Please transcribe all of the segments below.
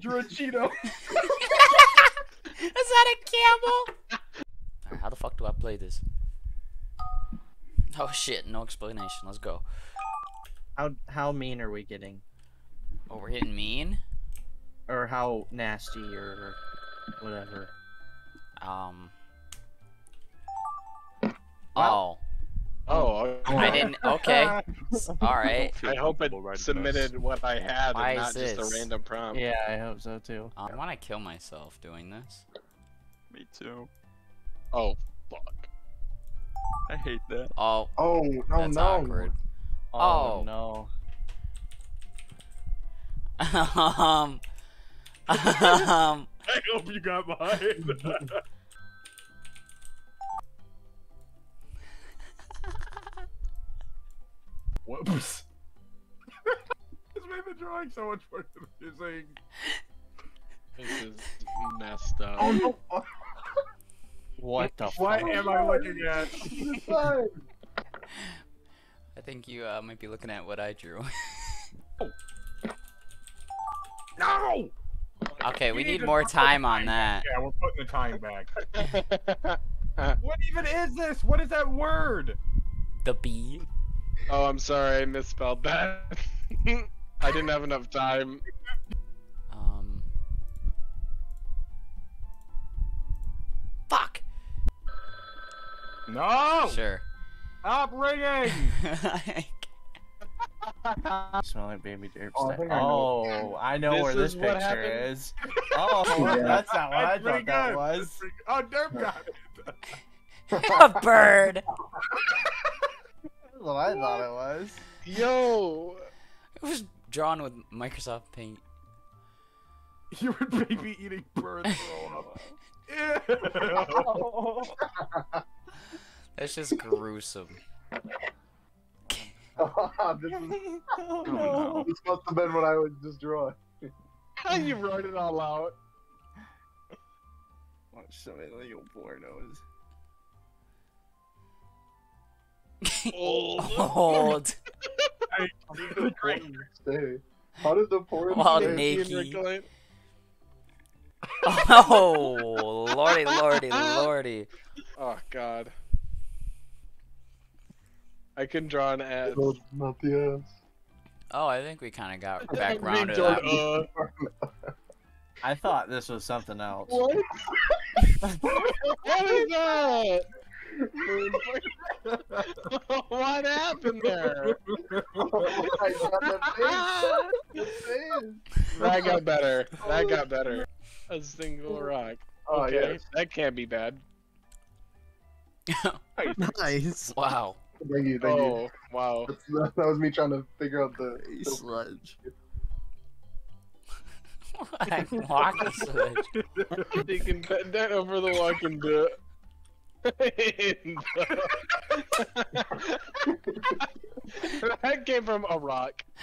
drew a Cheeto. Is that a camel? Alright, how the fuck do I play this? Oh shit, no explanation. Let's go. How how mean are we getting? Oh, we're hitting mean? Or how nasty or whatever. Um. Oh, I didn't. Okay. Alright. I hope it submitted what I had Why and not just this? a random prompt. Yeah, I hope so too. I want to kill myself doing this. Me too. Oh, fuck. I hate that. Oh, Oh no that's no! awkward. Oh, Oh. no. um. Um. I hope you got mine. Whoops. this made the drawing so much more confusing. This is messed up. Oh no! What the What fuck? am I looking at? I think you uh, might be looking at what I drew. No! okay, we You need need more put time on time that. Yeah, we're putting the time back. What even is this? What is that word? The bee. Oh, I'm sorry, I misspelled that. I didn't have enough time. Um. Fuck. No! Sure. Stop ringing! Smell like baby derps. Oh, I think I know. oh, I know This where this is picture is. Oh, Yeah. that's not what I That's pretty thought that was. That's pretty- Oh, Derp got it. a bird. That's what I thought it was. Yo! It was drawn with Microsoft Paint. You were baby eating birds throw up. Ew. That's just gruesome. Oh, this, is, oh, oh no. this must have been what I was just drawing. How you wrote it all out? Watch somebody little pornos. Old. Old. How did the porn While stay? naked. Oh, lordy, lordy, lordy. Oh god. I can draw an ad. Oh, Not the ass. Oh, I think we kind of got back Big round to Jordan, that. uh, I thought this was something else. what? what is that? what happened there? Oh my god, the face! The face! That got better. That got better. A single rock. Oh, Okay, yes. that can't be bad. Nice. Wow. Thank you, thank you. Oh, wow. That's, that, that was me trying to figure out the. the Sludge. I'm walking sludge. They can cut that over the walking dead. that came from a rock.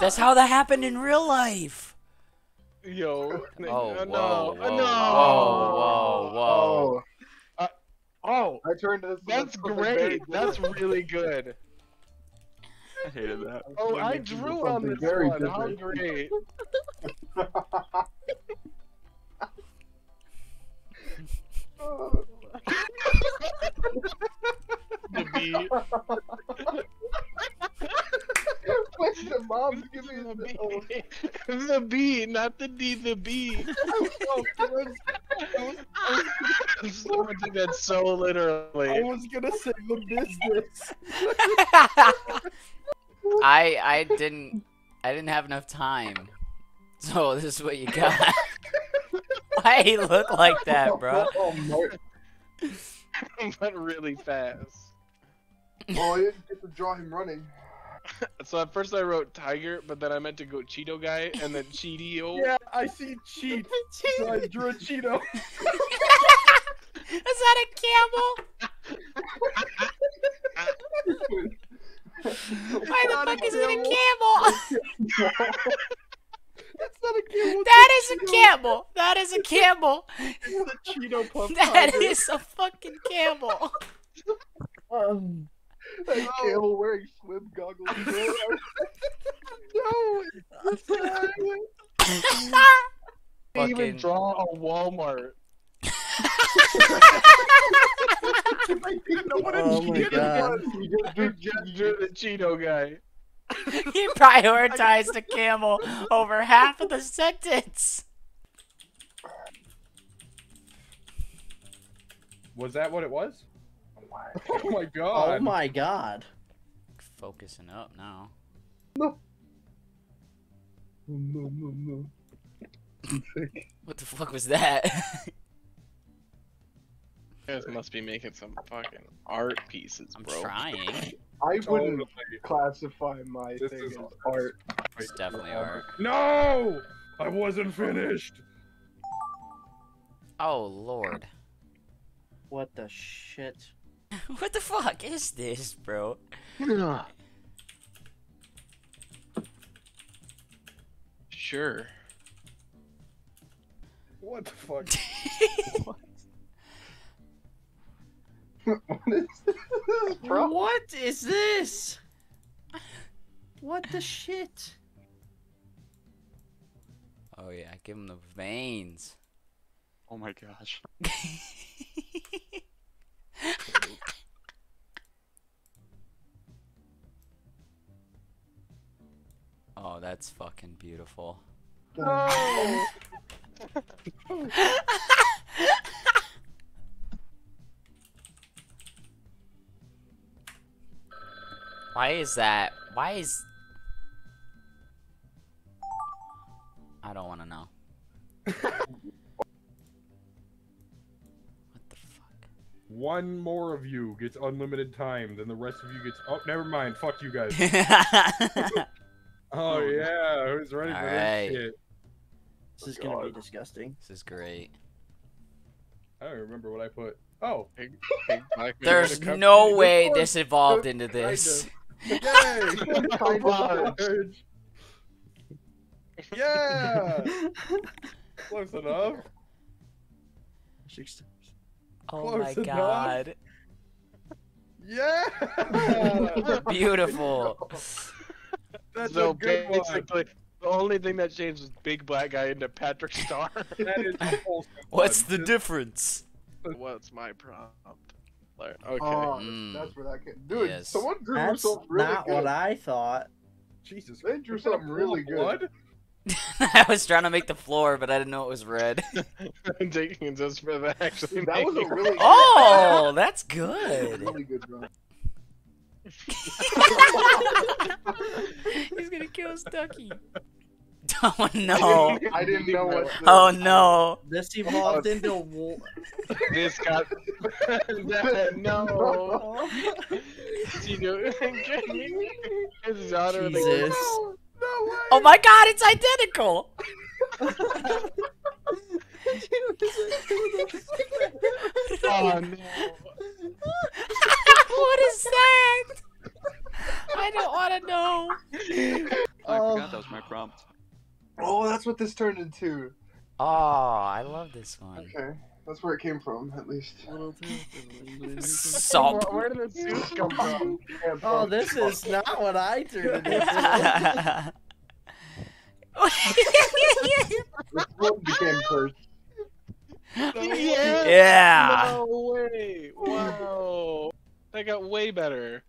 That's how that happened in real life. Yo. Oh, no, whoa, no, whoa, no. whoa, whoa, whoa. Oh, Oh, I turned this. That's great. That's really good. I hated that. Oh, I Making drew on this very one. How different. great. The bee. Wait, the mom's giving The me the. bee. The bee, not the D, the bee. Someone took that so literally. I was gonna say the business. I I didn't I didn't have enough time. So this is what you got. Why you look like that, bro? Oh, Mark. Went really fast. oh, I didn't get to draw him running. So at first I wrote tiger, but then I meant to go Cheeto guy, and then Cheeto. Yeah, I see cheat. So I drew a Cheeto. Is that a camel? Why the fuck is it a camel. Camel? That's not a camel. That is a camel. That is a camel. It's a Cheeto puff That tiger. is a fucking camel. Um, That camel wearing swim goggles. bro. No, I even Fucking- draw a Walmart. Oh my god. You just drew the Cheeto guy. he prioritized the camel over half of the sentence. Was that what it was? Oh, oh my god. Oh my god. Focusing up now. No, no, no. What the fuck was that? You guys must be making some fucking art pieces, bro. I'm bro. trying. I wouldn't Totally. classify my This thing is as art. art. It's definitely art. No! I wasn't finished. Oh lord. What the shit? What the fuck is this, bro? Sure. What the fuck? what? what is this, bro? What is this? What the shit? Oh yeah, give him the veins. Oh my gosh. oh, that's fucking beautiful. No. Why is that? Why is? I don't want to know. what the fuck? One more of you gets unlimited time, then the rest of you gets. Oh, never mind. Fuck you guys. Oh yeah, who's ready for Alright. this shit? This is gonna be disgusting. this is great. I don't remember what I put. Oh, Big, big There's with a cup. no way this evolved this into kind this. Yay! Kind of. Large. yeah, close enough. Six- Oh Close my enough. god. Yeah, Beautiful. that's so a good one. basically, the only thing that changed was big black guy into Patrick Star. That is wholesome What's fun. the difference? What's my prompt? Like, okay. Oh, Mm. that's where that came. Dude, Yes. someone drew That's something really not good. what I thought. Jesus, They drew was that something really good. blood? I was trying to make the floor, but I didn't know it was red. I'm taking this for the actually. That was a making- really Oh, that's good. really good drawing. He's gonna kill Stucky. Oh no. I didn't know what. The, Oh no. This evolved oh, into war. This got no. You know, get me. His daughter Jesus. No, no way. Oh my god, it's identical. Oh no. what is that? I don't want to know. I Oh. forgot that was my prompt. Oh, that's what this turned into. Oh, I love this one. Okay, that's where it came from, at least. Salt. Where did the suits come from? Yeah, Oh, this is not what I turned it into. This one became cursed. yeah. yeah. No way. Wow. That got way better.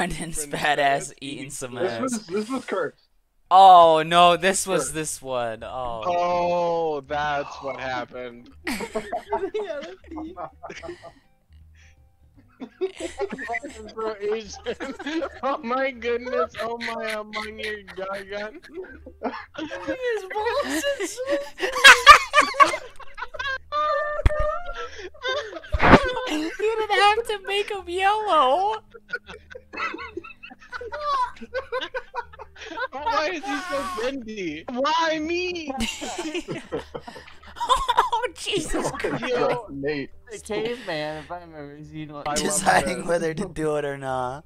Brendan's Brendan's badass badass eating eating some This ass. was this was cursed. Oh no, this was this one. Oh. Oh, that's what oh. happened. Bro, Asian. Oh my goodness. Oh my, oh, I'm on your gagan. you didn't have to make him yellow. Why is he so bendy? Why me? oh Jesus Christ. Yo. Nate. The caveman, if I remember, he's eating like Deciding whether to do it or not.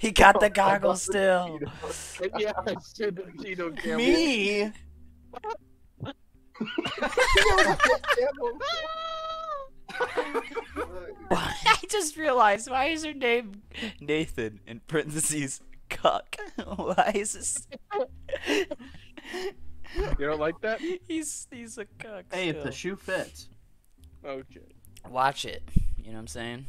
He got the goggles still. yeah, I stood the Tito camel. Me? I just realized why is her name Nathan in parentheses cuck? Why is this? You don't like that? he's he's a cuck. Hey, if the shoe fits. Okay. Watch it. You know what I'm saying?